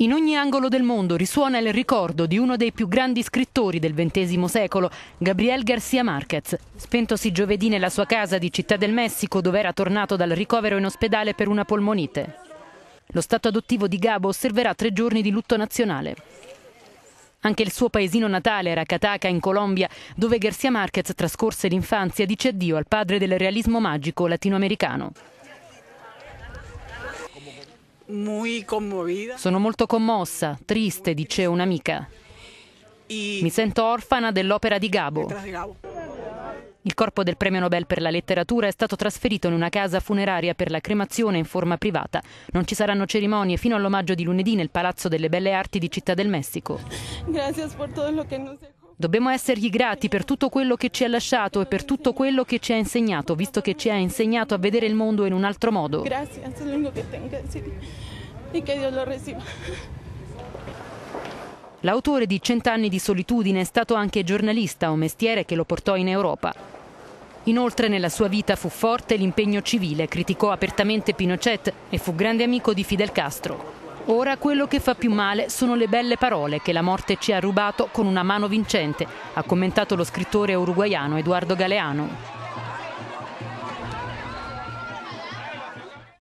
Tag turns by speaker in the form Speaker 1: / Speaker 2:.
Speaker 1: In ogni angolo del mondo risuona il ricordo di uno dei più grandi scrittori del XX secolo, Gabriel García Márquez, spentosi giovedì nella sua casa di Città del Messico dove era tornato dal ricovero in ospedale per una polmonite. Lo stato adottivo di Gabo osserverà tre giorni di lutto nazionale. Anche il suo paesino natale era Cataca in Colombia, dove García Márquez trascorse l'infanzia, dice addio al padre del realismo magico latinoamericano. Sono molto commossa, triste, dice un'amica. Mi sento orfana dell'opera di Gabo. Il corpo del premio Nobel per la letteratura è stato trasferito in una casa funeraria per la cremazione in forma privata. Non ci saranno cerimonie fino all'omaggio di lunedì nel Palazzo delle Belle Arti di Città del Messico. Dobbiamo essergli grati per tutto quello che ci ha lasciato e per tutto quello che ci ha insegnato, visto che ci ha insegnato a vedere il mondo in un altro modo. L'autore di Cent'anni di solitudine è stato anche giornalista, un mestiere che lo portò in Europa. Inoltre nella sua vita fu forte l'impegno civile, criticò apertamente Pinochet e fu grande amico di Fidel Castro. Ora quello che fa più male sono le belle parole che la morte ci ha rubato con una mano vincente, ha commentato lo scrittore uruguaiano Eduardo Galeano.